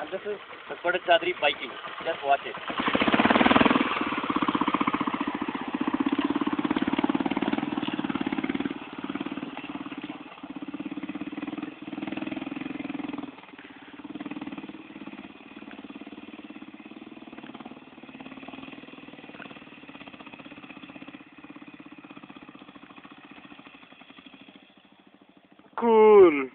And this is the Kodachadri biking. Just watch it. Cool.